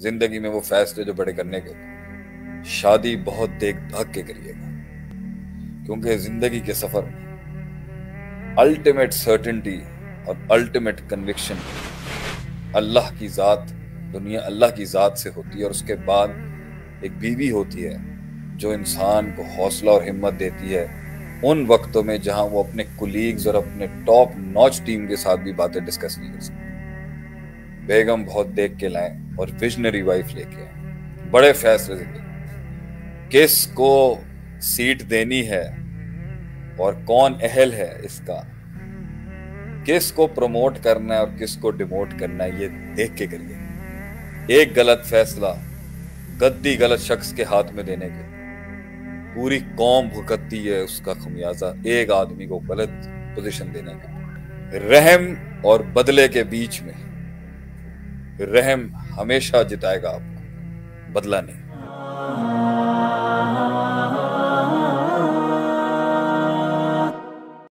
ज़िंदगी में वो फैसले जो बड़े करने के शादी बहुत देख भाग के करिएगा। क्योंकि ज़िंदगी के सफ़र में अल्टीमेट सर्टेनिटी और अल्टीमेट कन्विक्शन अल्लाह की जात, दुनिया अल्लाह की जात से होती है और उसके बाद एक बीवी होती है जो इंसान को हौसला और हिम्मत देती है उन वक्तों में जहाँ वो अपने कुलीग्स और अपने टॉप नॉच टीम के साथ भी बातें डिस्कस नहीं कर सकते। बेगम बहुत देख के लाए और विजनरी वाइफ लेके आए। बड़े फैसले ज़िंदगी किस को सीट देनी है और कौन अहल है इसका? किस को प्रमोट करना है और किस को डिमोट करना है, ये देख के करिए। एक गलत फैसला गद्दी गलत शख्स के हाथ में देने के। पूरी कौम भुगतती है उसका खमियाजा, एक आदमी को गलत पोजीशन देने का। रहम और बदले के बीच में रहम हमेशा जिताएगा आपको। बदला नहीं।